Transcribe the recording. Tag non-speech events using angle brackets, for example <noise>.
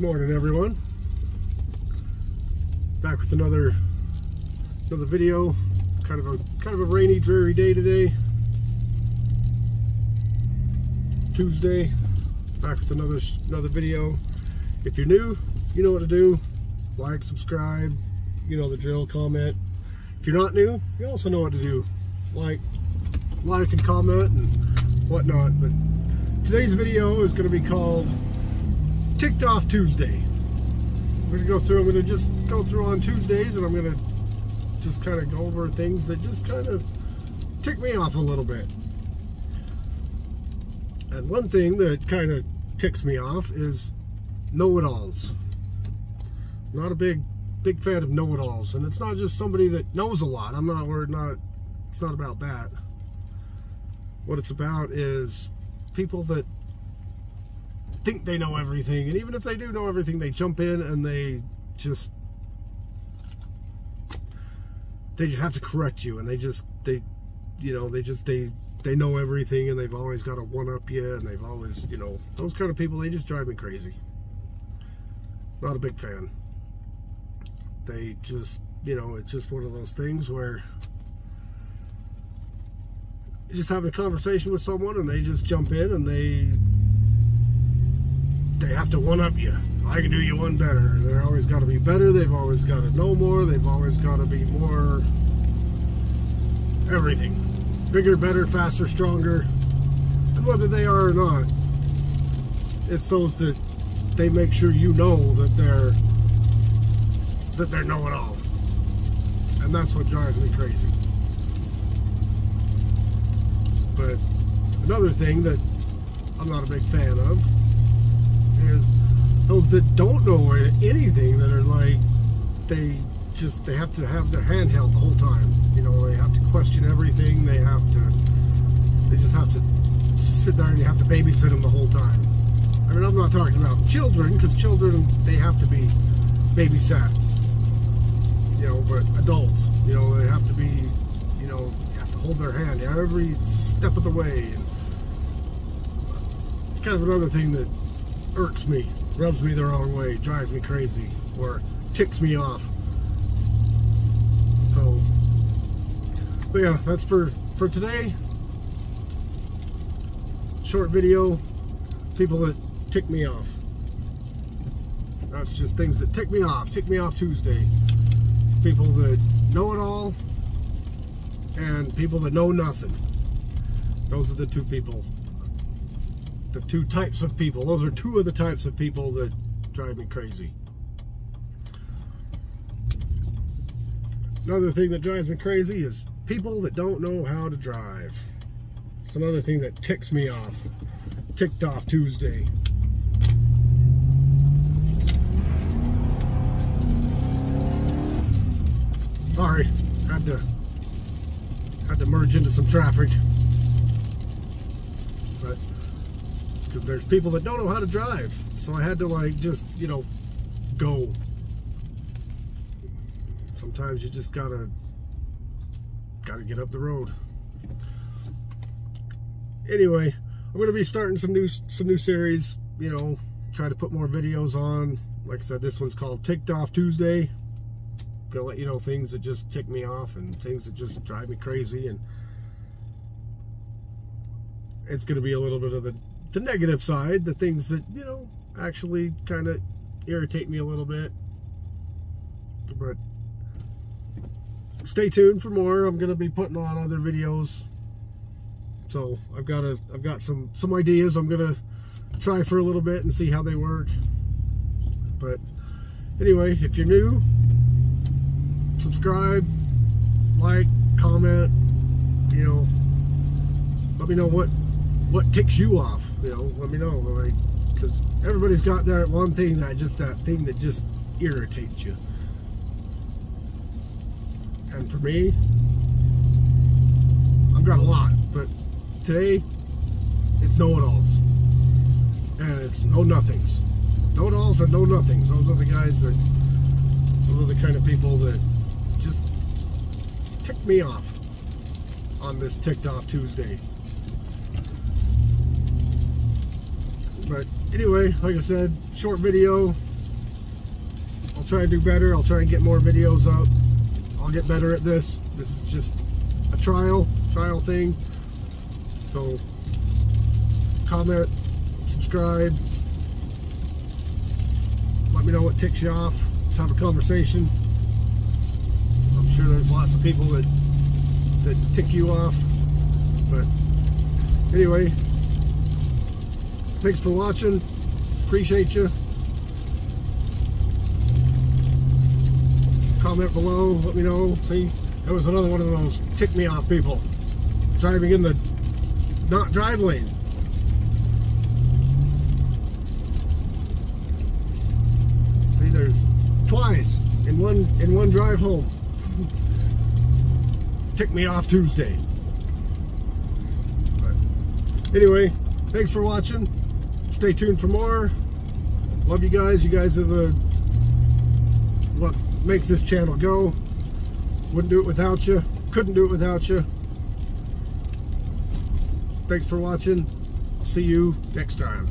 Morning, everyone. Back with another another video. Kind of a kind of a rainy, dreary day today. Tuesday. Back with another another video. If you're new, you know what to do. Like, subscribe. You know the drill. Comment. If you're not new, you also know what to do. Like, like and comment and whatnot. But today's video is going to be called ticked off Tuesday. I'm gonna go through, I'm gonna just go through on Tuesdays and I'm gonna just kind of go over things that just kind of tick me off a little bit. And one thing that kind of ticks me off is know-it-alls. Not a big, big fan of know-it-alls. And it's not just somebody that knows a lot. I'm not, we're not, it's not about that. What it's about is people that think they know everything. And even if they do know everything, they jump in and they just they just have to correct you and they just they you know they just they they know everything and they've always got to one up you and they've always you know those kind of people they just drive me crazy not a big fan they just you know it's just one of those things where just having a conversation with someone and they just jump in and they they have to one up you. I can do you one better. They're always got to be better. They've always got to know more. They've always got to be more everything. Bigger, better, faster, stronger. And whether they are or not, it's those that they make sure you know that they're that they're know it all. And that's what drives me crazy. But another thing that I'm not a big fan of is those that don't know anything that are like they just they have to have their hand held the whole time. You know they have to question everything. They have to they just have to sit there and you have to babysit them the whole time. I mean I'm not talking about children because children they have to be babysat you know but adults you know they have to be you know you have to hold their hand every step of the way. And it's kind of another thing that irks me, rubs me the wrong way, drives me crazy, or ticks me off. So, but yeah, that's for, for today. Short video, people that tick me off. That's just things that tick me off, tick me off Tuesday. People that know it all, and people that know nothing. Those are the two people the two types of people. Those are two of the types of people that drive me crazy. Another thing that drives me crazy is people that don't know how to drive. It's another thing that ticks me off. Ticked off Tuesday. Sorry, had to had to merge into some traffic. Because there's people that don't know how to drive. So I had to like just, you know, go. Sometimes you just gotta, gotta get up the road. Anyway, I'm gonna be starting some new, some new series, you know, try to put more videos on. Like I said, this one's called Ticked Off Tuesday. Gonna let you know things that just tick me off and things that just drive me crazy and it's to be a little bit of the the negative side, the things that, you know, actually kind of irritate me a little bit. But stay tuned for more. I'm going to be putting on other videos. So I've got a, I've got some, some ideas I'm going to try for a little bit and see how they work. But anyway, if you're new, subscribe, like, comment, you know, let me know what what ticks you off. You know, let me know. Like, because everybody's got that one thing that just that thing that just irritates you. And for me, I've got a lot, but today it's know-it-alls, and it's know-nothings. Know-it-alls and know-nothings. Those are the guys that, those are the kind of people that just tick me off on this ticked off Tuesday. But anyway, like I said, short video, I'll try and do better. I'll try and get more videos up. I'll get better at this. This is just a trial, trial thing. So comment, subscribe. Let me know what ticks you off. Let's have a conversation. I'm sure there's lots of people that that tick you off. But anyway, thanks for watching. Appreciate you. Comment below. Let me know. See, that was another one of those tick me off people. Driving in the not drive lane. See, there's twice in one in one drive home. <laughs> Tick me off Tuesday. But anyway, thanks for watching. Stay tuned for more. Love you guys. You guys are the what makes this channel go. Wouldn't do it without you. Couldn't do it without you. Thanks for watching. See you next time.